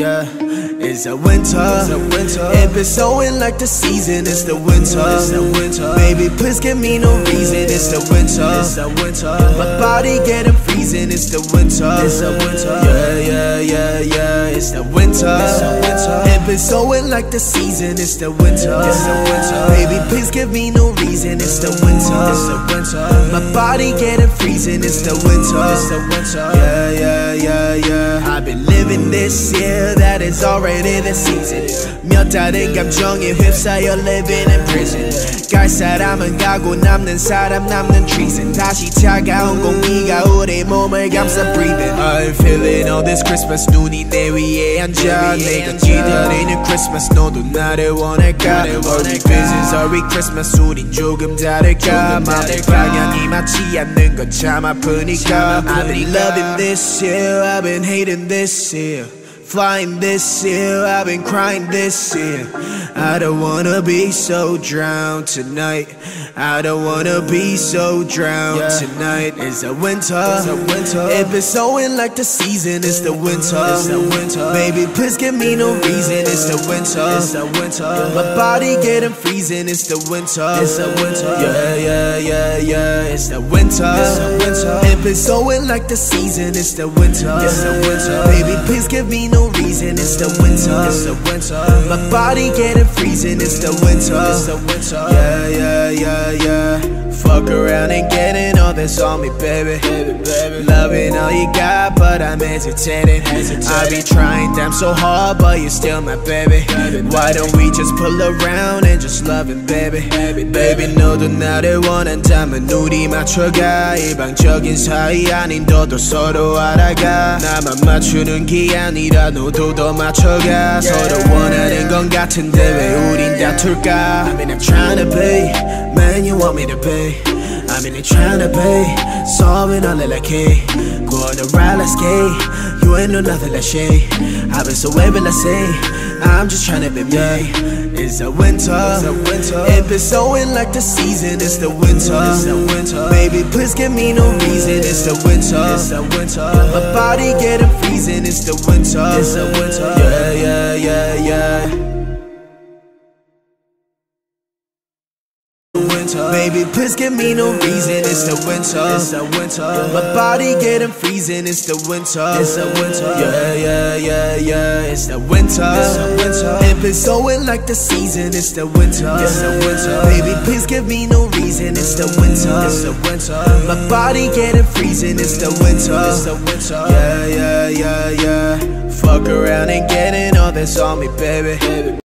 It's the winter. It's the winter. It been snowing like the season. It's the winter. It's the winter. Baby, please give me no reason. It's the winter. It's the winter. My body getting freezing. It's the winter. It's the winter. Yeah, yeah, yeah, yeah. It's the winter. It's the winter. It been snowing like the season. It's the winter. It's the winter. Baby, please give me no reason. It's the winter. It's the winter. My body getting freezing. It's the winter. It's the winter. Yeah, yeah, yeah, yeah. I've been living this year. That is already the season. 몇 다른 감정에 휩싸여 living in prison. 갈 사람은 가고 남는 사람 남는 treason. 다시 차가운 공기가 우리 몸을 감싸 breathing. I'm feeling all this Christmas 눈이 내 위에 앉아. 내가 기다리는 Christmas 너도 나를 원할까? Are we busy? Are we Christmas? 우린 조금 다를까? 마음의 방향이 맞지 않는 건 참 아프니까. I've been loving this year. I've been hating this year. Flying this year, I've been crying this year. I don't wanna be so drowned tonight. I don't wanna be so drowned tonight. It's the winter. It's the winter. It been snowing like the season. It's the winter. It's the winter. Baby, please give me no reason. It's the winter. It's the winter. My body getting freezing. It's the winter. It's the winter. Yeah, yeah, yeah, yeah. It's the winter. It's the winter. It been snowing like the season. It's the winter. It's the winter. Baby, please give me no reason. It's the winter. It's the winter. My body getting freezing. It's the winter. It's the winter. Yeah, yeah, yeah, yeah. Fuck around and getting all this on me, baby. baby, baby. Loving all you got, but I'm hesitating. I be trying damn so hard, but you're still my baby. Why don't we just pull around and just love it, baby? Baby, 너도 나를 원한다면 우리 맞춰가. 일방적인 사이 아닌 너도 서로 알아가. 나만 맞추는 게 아니라 너도 더 맞춰가. 서로 원하는 건 같은데 왜 우린 다툴까? I mean I'm trying to be, man you want me to be. I mean, they tryna pay, solving all that K. Go on the ride, let's skate. You ain't know nothing like shade. I've been so able to say, I'm just tryna be me. It's the winter, it's the winter. It been snowing like the season. It's the winter, it's the winter. Baby, please give me no reason. It's the winter, it's the winter. My body getting freezing. It's the winter, it's the winter. Yeah, yeah, Baby, please give me no reason. It's the winter. It's the winter. My body getting freezing. It's the winter. It's the winter. Yeah, yeah, yeah, yeah. It's the winter. It's the winter. It been snowing like the season. It's the winter. It's the winter. Baby, please give me no reason. It's the winter. It's the winter. My body getting freezing. It's the winter. It's the winter. Yeah, yeah, yeah, yeah. Fuck around and getting all this on me, baby.